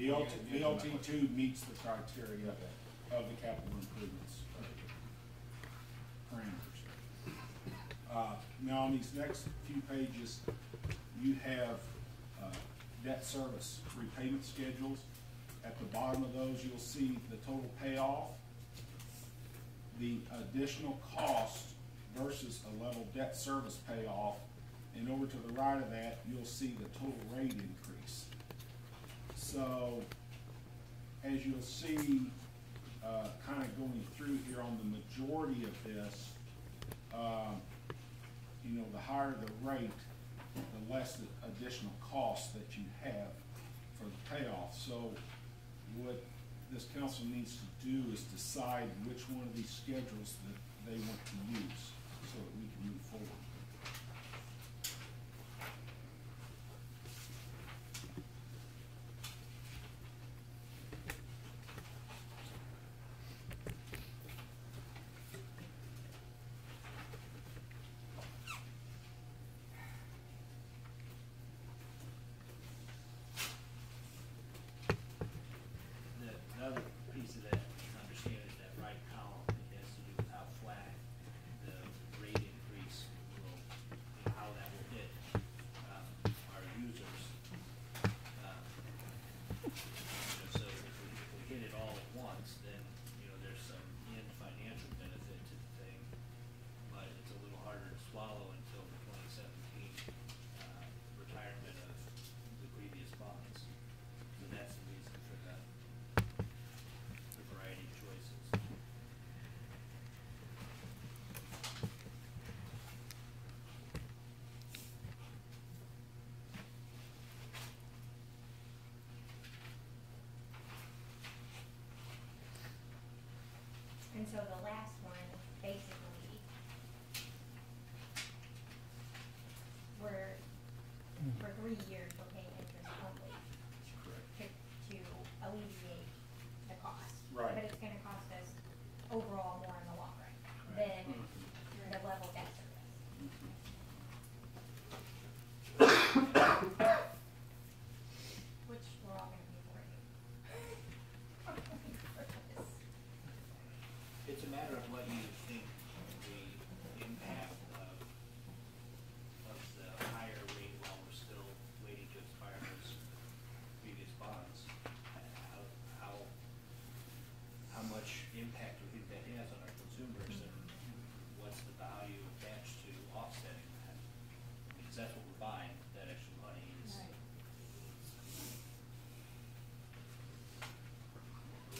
BLT, BLT two meets the criteria of the capital improvements parameters. Uh, now, on these next few pages, you have, uh, debt service repayment schedules. At the bottom of those, you'll see the total payoff, the additional cost versus a level debt service payoff. And over to the right of that, you'll see the total rate increase. So, as you'll see, uh, kind of going through here on the majority of this, uh, you know, the higher the rate, the less the additional cost that you have for the payoff. So what this council needs to do is decide which one of these schedules that they want to use so that we can move forward. The, the other piece of that, to understand is that right column, it has to do with how flat the rate increase will, you know, how that will hit, um, our users. Um, you know, So if we, if we hit it all at once, then, you know, there's some in financial benefit to the thing, but it's a little harder to swallow until the twenty seventeen, uh, retirement of the previous bonds. So that's the reason for the, the variety of choices. And so the last one, basically, we're, for three years, we're paying interest only Correct. to, to alleviate the cost. Right. But it's gonna cost us overall more in the long run than the level debt service. Which we're all gonna pay for you. It's a matter of what you think the impact of, of the higher rate while we're still waiting to expire those previous bonds. How, how, how much impact do you think that has on our consumers and what's the value attached to offsetting that? Because that's what we're buying, that extra money is Right.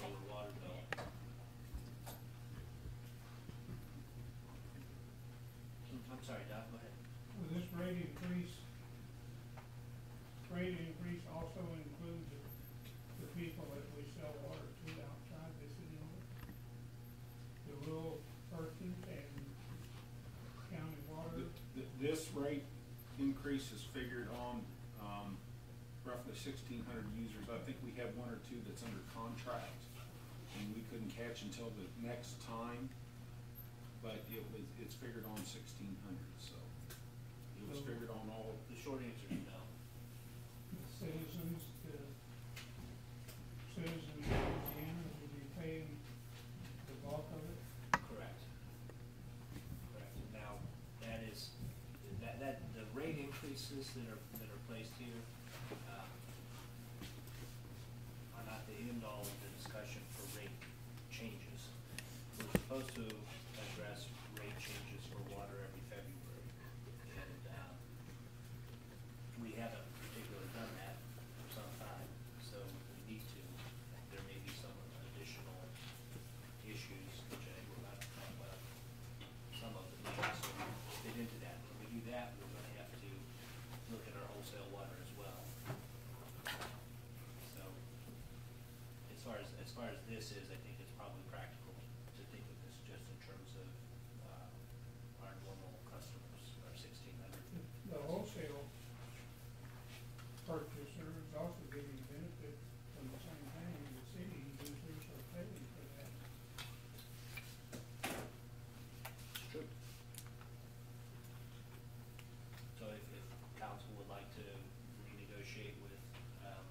lower water bill. I'm sorry, Doc, go ahead. Will this rate increase, rate increase also include the, the people that we sell water to outside the city limits? The rural persons and county water? Th- th- This rate increase is figured on, um, roughly sixteen hundred users. I think we have one or two that's under contract, and we couldn't catch until the next time. But it was, it's figured on sixteen hundred, so it was figured on all, The short answer is no. The citizens, the citizens of Louisiana will be paying the bulk of it? Correct. Correct. Now, that is, that, that, the rate increases that are, that are placed here, um, are not the end all of the discussion for rate changes. We're supposed to address rate changes for water every February. And, um, we haven't particularly done that for some time, so we need to. There may be some additional issues, which I think we're about to talk about, some of them may also fit into that. When we do that, we're gonna have to look at our wholesale water as well. So, as far as, as far as this is, I think it's probably practical to think of this just in terms of, uh, our normal customers, our sixteen hundred. The wholesale purchaser is also getting benefit from the same thing, the city users are paying for that. True. So if, if council would like to renegotiate with, um,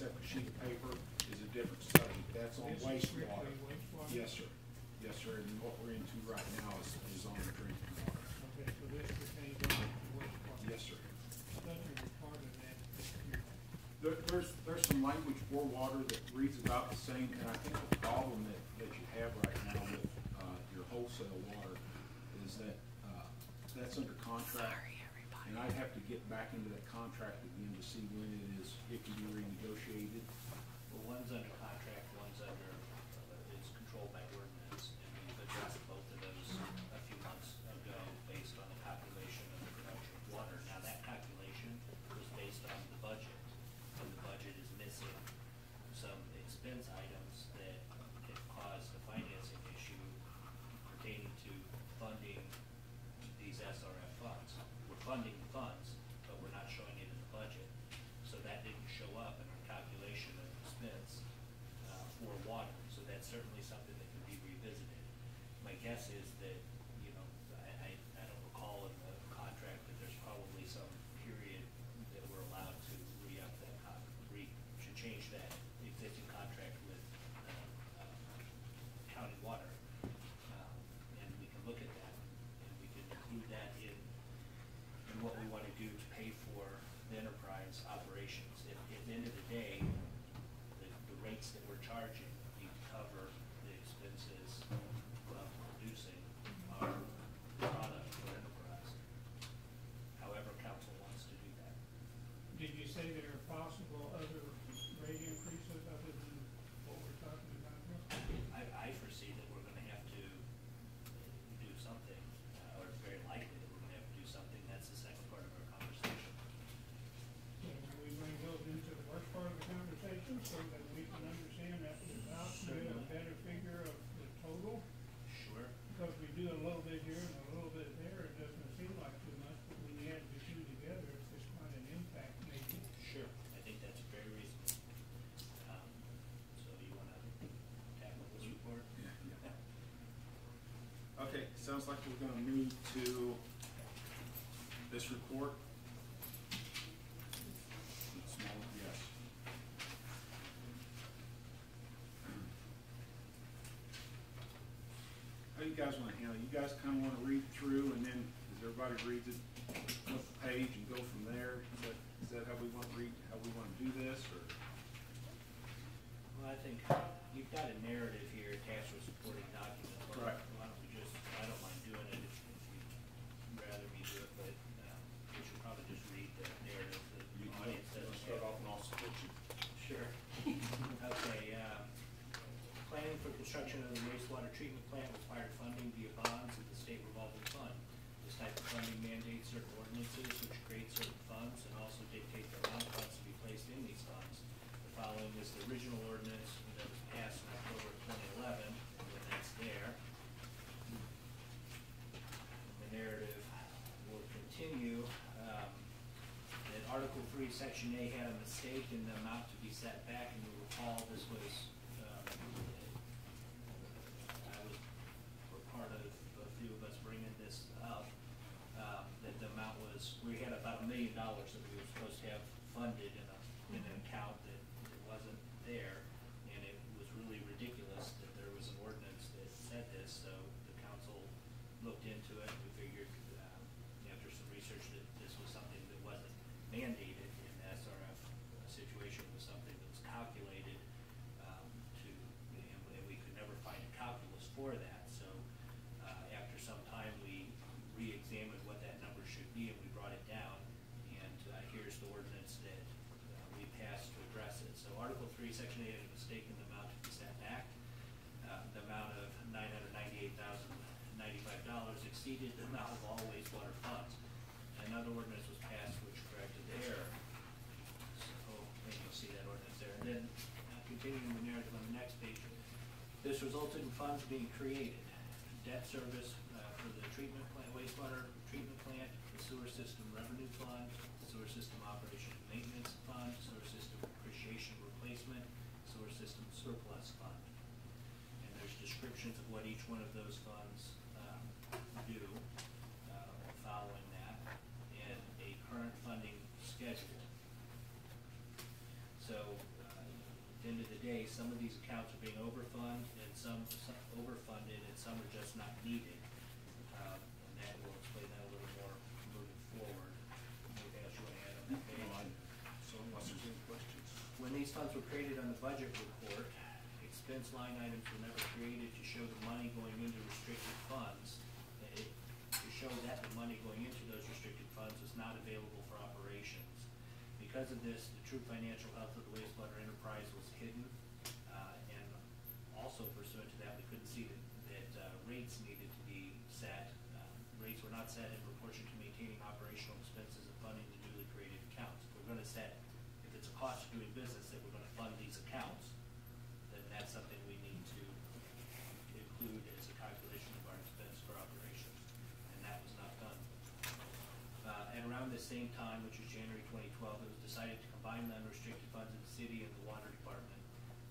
separate sheet of paper is a different study. That's on This is strictly wastewater. wastewater? Yes, sir. Yes, sir, and what we're into right now is, is on drinking water. Okay, so this pertains only to wastewater? Yes, sir. I thought you were part of that. There, there's, there's some language for water that reads about the same, and I think the problem that, that you have right now with, uh, your wholesale water is that, uh, that's under contract. And I'd have to get back into that contract again to see when it is, it can be renegotiated. Well, one's under contract, one's under, uh, is controlled by ordinance, and we've addressed both of those a few months ago based on the calculation of the production of water. Now, that calculation was based on the budget, and the budget is missing some expense items that have caused a financing issue pertaining to funding these SRF funds. We're funding the funds, but we're not showing it in the budget. So that didn't show up in our calculation of expense uh, for water. So that's certainly something that could be revisited. My guess is that, you know, I, I, I don't recall in the contract, but there's probably some period that we're allowed to re-up that con, re, should change that existing contract with, uh, uh, county water. Um, And we can look at that, and we can include that in, in what we want to do to pay for the enterprise operations. If, at the end of the day, the, the rates that we're charging need to cover the expenses of producing our product for enterprise. However council wants to do that. Did you say there are possible other rate increases other than what we're talking about here? I, I foresee that we're gonna have to do something, uh, or it's very likely that we're gonna have to do something. That's the second part of our conversation. Can we bring those into the first part of the conversation so that we can understand that without get a Certainly. better figure of the total? Sure. Because we do a little bit here and a little bit there, it doesn't seem like too much, but when you add the two together, it's quite an impact maybe. Sure, I think that's very reasonable. Um, so you wanna tackle this report? Okay, sounds like we're gonna move to this report. Yes. How you guys wanna handle it? You guys kinda wanna read through and then, as everybody reads it, flip the page and go from there? Is that, is that how we wanna read, how we wanna do this, or? Well, I think you've got a narrative here attached with supporting documents. Why don't- Correct. Why don't we just, I don't mind doing it if, if you'd rather me do it, but, um, we should probably just read the narrative that the You audience wanna doesn't start have. off and I'll support you. Sure. Okay, uh, planning for construction of the wastewater treatment plant required funding via bonds of the state revolving fund. This type of funding mandates certain ordinances which create certain funds and also dictate the amount of funds to be placed in these funds. The following is the original ordinance that was passed in October twenty eleven, and then that's there. The narrative will continue, um, that Article three, Section A had a mistake in the amount to be set back, and you recall this was, um, I was, were part of, a few of us bringing this up, um, that the amount was, we had about a million dollars that we were supposed to have funded in a, in an account that it wasn't there, and it was really ridiculous that there was an ordinance that said this, so the council looked into it, we figured, um, after some research, that this was something that wasn't mandated in the SRF situation, was something that was calculated, um, to, and and we could never find a calculus for that, so, uh, after some time, we re-examined what that number should be, and we brought it down, and, uh, here's the ordinance that, uh, we passed to address it. So Article three, Section eight, had a mistake in the amount to be set back. Uh, the amount of nine hundred ninety-eight thousand ninety-five dollars exceeded the amount of all wastewater funds. Another ordinance was passed which corrected the error. So, you'll see that ordinance there. And then, uh, continuing the narrative on the next page, this resulted in funds being created. Debt service, uh, for the treatment plant, wastewater treatment plant, the sewer system revenue fund, sewer system operation and maintenance fund, sewer replacement, sewer system surplus fund. And there's descriptions of what each one of those funds, um, do, uh, following that, and a current funding schedule. So, uh, at the end of the day, some of these accounts are being overfunded and some, some overfunded and some are just not needed. Um, and that will explain that a little more moving forward. Anything else you wanna add on that page? So unless there's any questions. When these funds were created on the budget report, expense line items were never created to show the money going into restricted funds. It, to show that the money going into those restricted funds was not available for operations. Because of this, the true financial health of the wastewater enterprise was hidden. Uh, and also pursuant to that, we couldn't see that, that, uh, rates needed to be set. Um, Rates were not set in proportion to maintaining operational expenses and funding the newly created accounts. If We're gonna set, if it's a cost of doing business that we're gonna fund these accounts, then that's something we need to include as a calculation of our expense for operations, and that was not done. Uh, at around the same time, which was January twenty twelve, it was decided to combine the unrestricted funds of the city and the water department.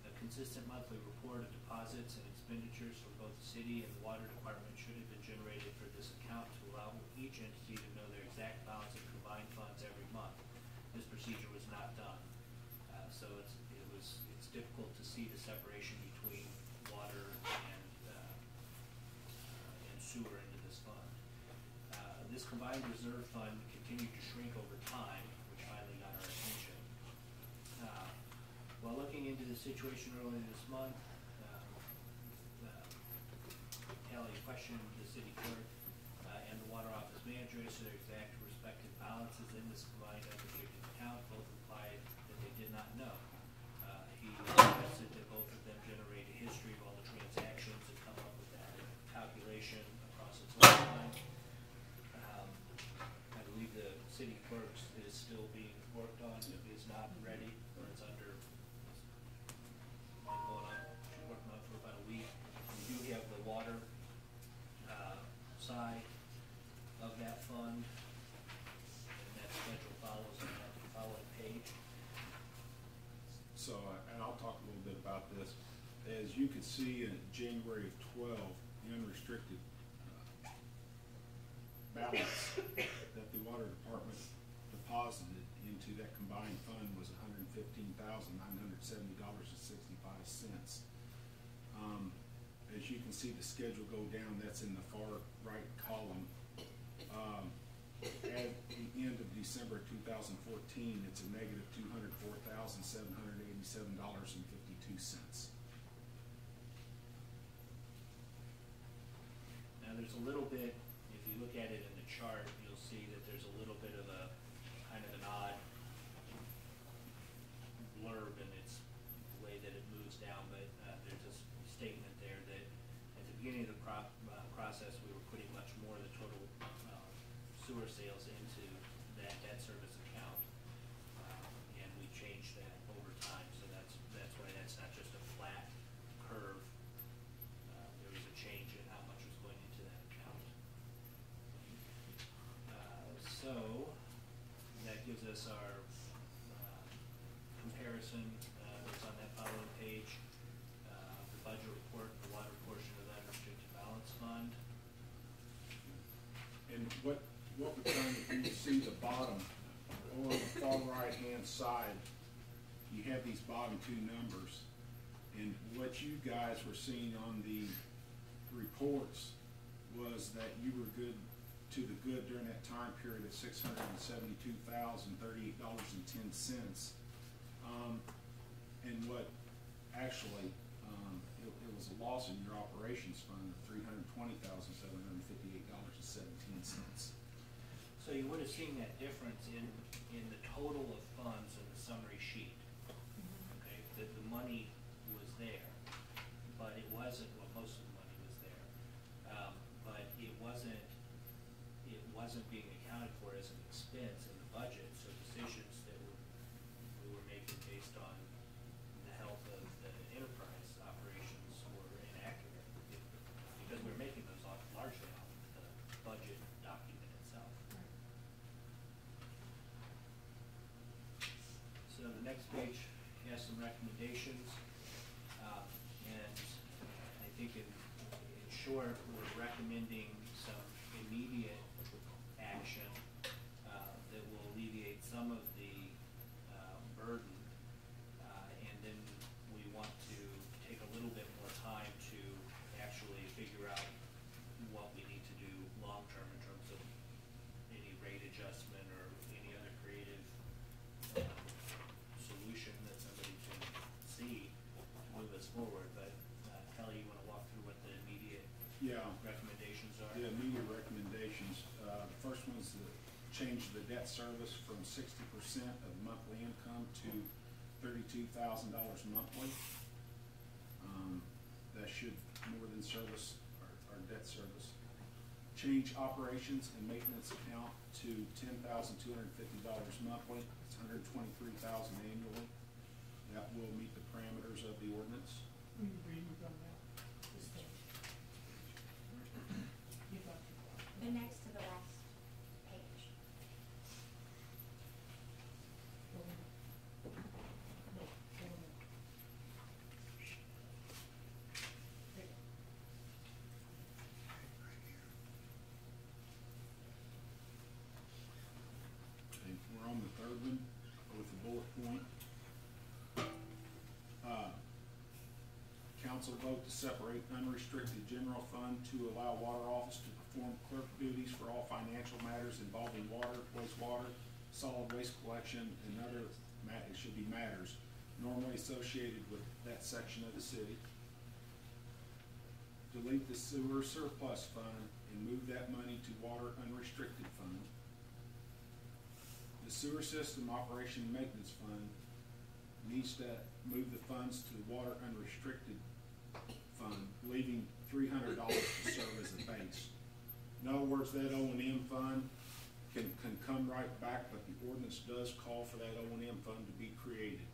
A consistent monthly report of deposits and expenditures from both the city and the water department should have been generated for this account to allow each entity to know their exact balance of combined funds every month. This procedure was not done. Uh, so it's, it was, it's difficult to see the separation between water and, uh, uh, and sewer into this fund. Uh, this combined reserve fund continued to shrink over time, which finally got our attention. Uh, While looking into the situation earlier this month, um, Kelly questioned the city clerk uh, and the water office manager as to their see in January of 12, the unrestricted uh, balance that the water department deposited into that combined fund was $115,970.65. Um, as you can see the schedule go down, that's in the far right column. Um, at the end of December 2014, it's a negative $204,787.52. there's a little bit, if you look at it in the chart, you'll see that there's a little bit of a, kind of an odd blurb in its way that it moves down, but, uh, there's a statement there that at the beginning of the pro- uh, process, we were putting much more of the total, uh, sewer sales into that debt service account. Um, and we changed that over time, so that's, that's why that's not just a flat curve. Uh, there was a change in how much was going into that account. Uh, so, that gives our, uh, comparison, uh, that's on that following page. Uh, the budget report, the water portion of the unrestricted balance fund. And what, what we're trying to do, you see the bottom, on the far right-hand side, you have these bottom two numbers. And what you guys were seeing on the reports was that you were good, to the good during that time period of six hundred and seventy-two thousand, thirty-eight dollars and ten cents. Um, and what, actually, um, it, it was a loss in your operations fund of three hundred and twenty thousand, seven hundred and fifty-eight dollars and seventeen cents. So you would have seen that difference in, in the total of funds in the summary sheet. Okay, that the money was there, but it wasn't, well, most of the money was there. Um, but it wasn't, it wasn't being accounted for as an expense in the budget, so decisions that were, we were making based on the health of the enterprise operations were inaccurate. Because we were making those off largely off the budget document itself. So the next page has some recommendations. Um, and I think in, in short, we're recommending some immediate action, uh, that will alleviate some of the, uh, burden. Uh, and then we want to change the debt service from sixty percent of monthly income to thirty-two thousand dollars monthly. Um, that should more than service our, our debt service. Change operations and maintenance account to ten thousand two hundred and fifty dollars monthly, it's 123,000 annually. That will meet the parameters of the ordinance. Will you read me from that? Just the- Get back to that. The next to the last page. Go on. No, go on. Okay. Okay, we're on the third one with the bullet point. Uh, Council vote to separate unrestricted general fund to allow water office to perform clerk duties for all financial matters involving water, wastewater, solid waste collection, and other it should be matters normally associated with that section of the city. Delete the sewer surplus fund and move that money to water unrestricted fund. The sewer system operation maintenance fund needs to move the funds to the water unrestricted fund, leaving three hundred dollars to serve as a base. In other words, that O and M fund can, can come right back, but the ordinance does call for that O and M fund to be created.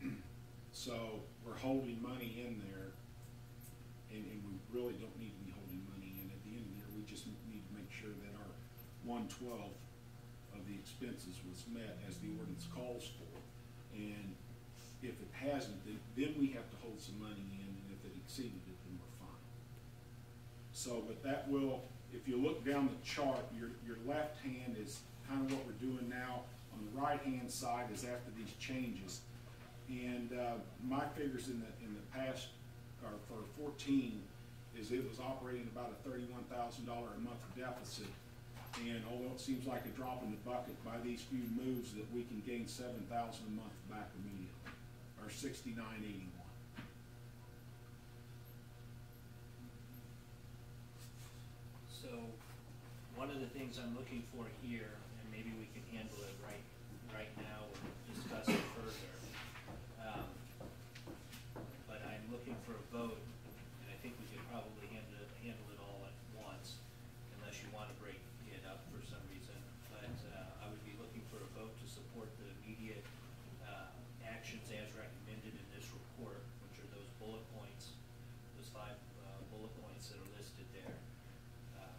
So we're holding money in there, and, and we really don't need to be holding money in at the end of the year. We just need to make sure that our one twelfth of the expenses was met as the ordinance calls for. And if it hasn't, then, then we have to hold some money in, and if it exceeded it, then we're fine. So, but that will, if you look down the chart, your, your left hand is kind of what we're doing now. On the right-hand side is after these changes. And, uh, my figures in the, in the past, or for fourteen, is it was operating about a thirty-one thousand dollar a month deficit. And although it seems like a drop in the bucket, by these few moves, that we can gain seven thousand a month back immediately, or sixty-nine eighty-one. So, one of the things I'm looking for here, and maybe we can handle it right, right now or discuss it further. um, But I'm looking for a vote, and I think we could probably handle it, handle it all at once, unless you wanna break it up for some reason. But, uh, I would be looking for a vote to support the immediate, uh, actions as recommended in this report, which are those bullet points, those five, uh, bullet points that are listed there. Uh,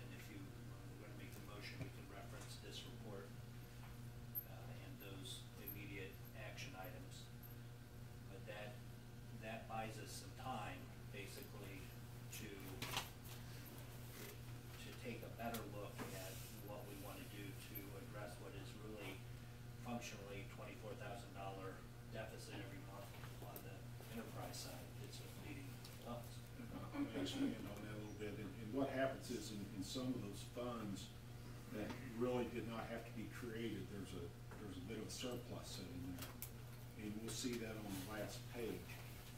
And if you, we're gonna make the motion, we can reference this report uh, and those immediate action items. But that, that buys us some time, basically, to, to take a better look at what we wanna do to address what is really functionally twenty-four thousand dollar deficit every month on the enterprise side. It's a leading us. I expand on that a little bit, and, and is in, in some of those funds that really did not have to be created, there's a, there's a bit of surplus sitting there. And we'll see that on the last page.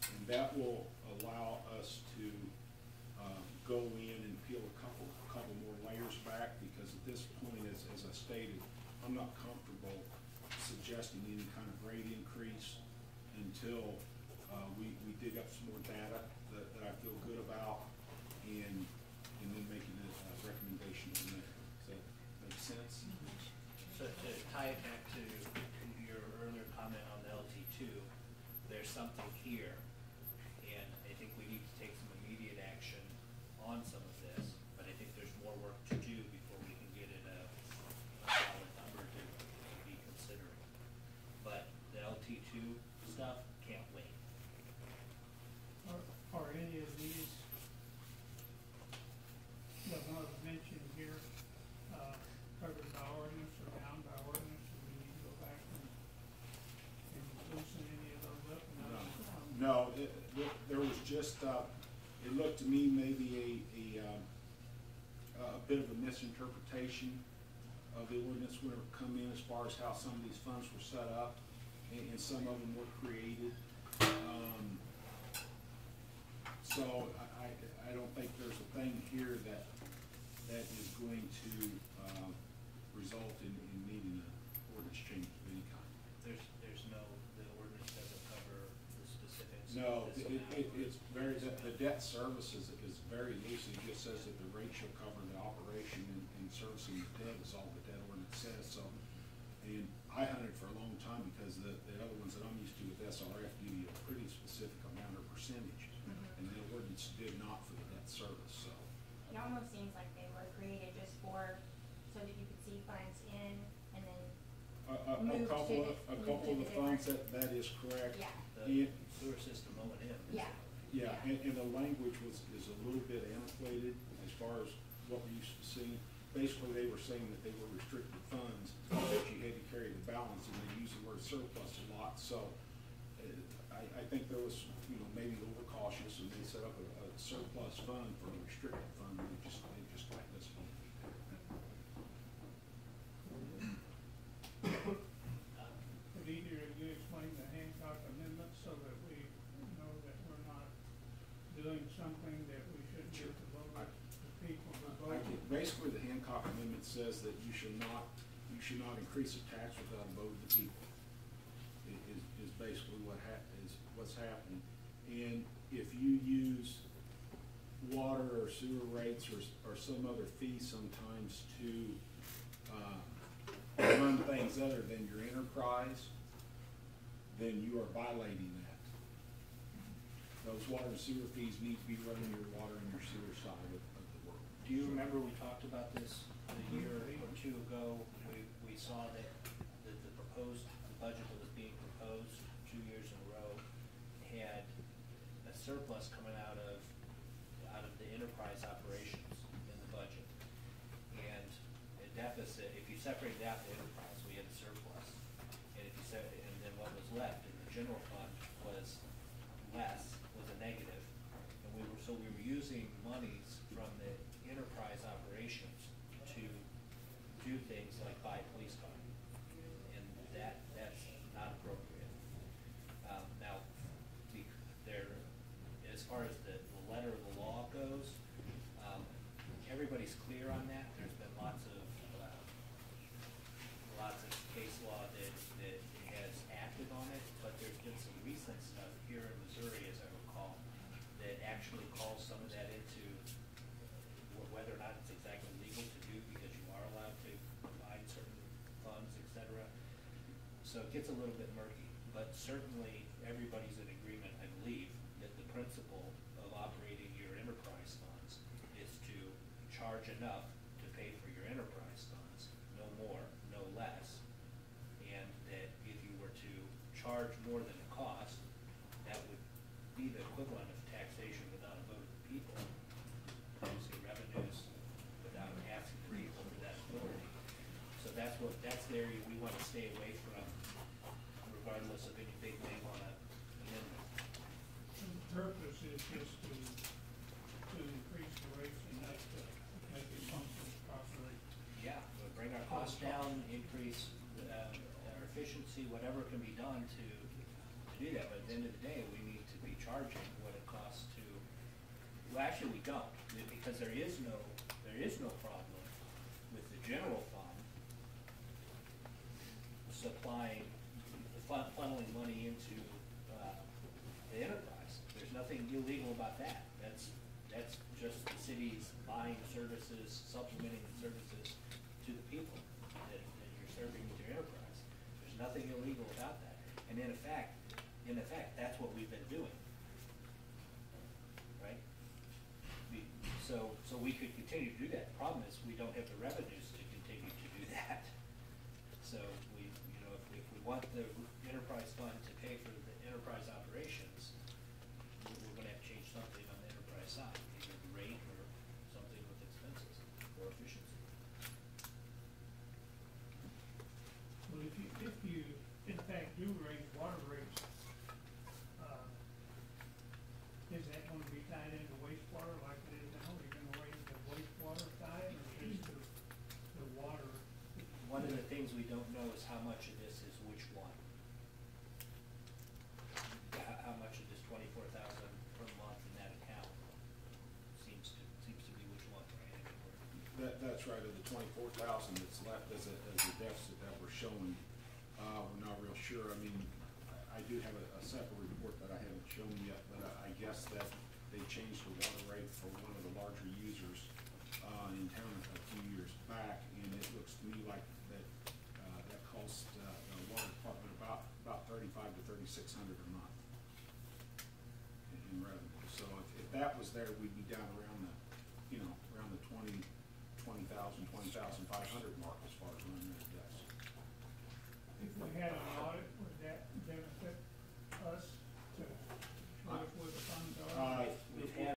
And that will allow us to, uh, go in and peel a couple, a couple more layers back, because at this point, as, as I stated, I'm not comfortable suggesting any kind of rate increase until, uh, we, we dig up some more data that, that I feel good about, and, and then making a, a recommendation from there. Does that make sense? So to tie it back to your earlier comment on the LT two, there's something here, and I think we need to take some immediate action on some of this, but I think there's more work to do before we can get it a a solid number to, to be considering. But the LT two stuff can't wait. Are, are any of these that are mentioned here, uh, covered by ordinance or bound by ordinance, or we need to go back and, and loosen any of those up? and No. um, No, it, it, there was just, uh, it looked to me maybe a, a, um, a bit of a misinterpretation of the ordinance when it come in as far as how some of these funds were set up, and, and some of them were created. Um, so I, I, I don't think there's a thing here that, that is going to, um, result in, in needing an ordinance change of any kind. There's, there's no, the ordinance doesn't cover the specifics. No, this it, amount it, or it's the, debt service is, is very loose, it just says that the rate shall cover the operation and, and servicing the debt is all the debt ordinance says, so. And I hunted for a long time because the, the other ones that I'm used to with SRF give you a pretty specific amount or percentage. Mhm. And the ordinance did not for the debt service, so. It almost seems like they were created just for, so that you could see funds in and then, A, a, a Move to couple of, a couple of the the funds, that, that is correct. yeah, And- sewer system O and M. is- Yeah. And, and the language was, is a little bit antiquated as far as what we used to see. Basically, they were saying that they were restricted funds, that you had to carry the balance, and they use the word surplus a lot, so. uh, I, I think there was, you know, maybe overcautious, and they set up a, a surplus fund for a restricted fund, and it just, it just like this one. Uh, Could either of you explain the Hancock Amendment so that we know that we're not doing something that we shouldn't give the voters, the people to I vote? think Basically, the Hancock Amendment says that you should not, you should not increase a tax without a vote of the people. Is, basically what hap, is what's happening. And if you use water or sewer rates or, or some other fee sometimes to, uh, run things other than your enterprise, then you are violating that. Those water and sewer fees need to be running your water and your sewer side of, of the work. Do you remember we talked about this a year or two ago? We, we saw that, that the proposed, the budget that was being proposed two years in a row had a surplus coming out of, out of the enterprise operations in the budget. And a deficit, if you separated out the enterprise, we had a surplus. And if you said, and then what was left in the general fund was less, was a negative. And we were, so we were using monies from the enterprise operations to do things like buy a police car. And that, that's not appropriate. Um, now, the, there, as far as the, the letter of the law goes, um, everybody's clear on that. There's been lots of, uh, lots of case law that, that has acted on it, but there's been some recent stuff here in Missouri, as I recall, that actually calls some of that into wh- whether or not it's exactly legal to do, because you are allowed to provide certain funds, et cetera. So it gets a little bit murky, but certainly everybody's in agreement, I believe, that the principle of operating your enterprise funds is to charge enough to pay for your enterprise funds, no more, no less. And that if you were to charge more than the cost, that would be the equivalent of taxation without a vote of the people. Producing revenues without asking the people for that authority. So that's what, that's the area we wanna stay away from regardless of any big name on a amendment. The purpose is just to, to increase the rates and not to make it function properly. Yeah, we'll bring our costs down, increase, uh, our efficiency, whatever can be done to, to do that, but at the end of the day, we need to be charging what it costs to, well, actually, we don't, because there is no, there is no problem with the general funneling money into, uh, the enterprise. There's nothing illegal about that. That's, that's just the city's buying services, supplementing the services to the people that, that you're serving with your enterprise. There's nothing illegal about that. And in effect, in effect, that's what we've been doing. Right? We, so, so we could continue to do that. The Problem is, we don't have the revenues to continue to do that. So we, you know, if we, if we want the enterprise fund to pay for the enterprise operations, we're we're gonna have to change something on the enterprise side, either the rate or something with expenses or efficiency. Well, if you, if you in fact do raise water rates, uh, is that gonna be tied into wastewater like it is now? Are you gonna raise the wastewater side or just the, the water? One of the things we don't know is how much of this is which one. How, much of this twenty-four thousand per month in that account seems to, seems to be which one, right? The, right, of the twenty-four thousand that's left as a, as a deficit that we're showing, uh, we're not real sure. I mean, I, I do have a, a separate report that I haven't shown yet, but I, I guess that they changed the water rate for one of the larger users, uh, in town a few years back, and it looks to me like that, uh, that cost, uh, the water department about, about thirty-five to thirty-six hundred a month in in revenue. So if, if that was there, we'd be down around the, you know, around the twenty, twenty thousand, twenty thousand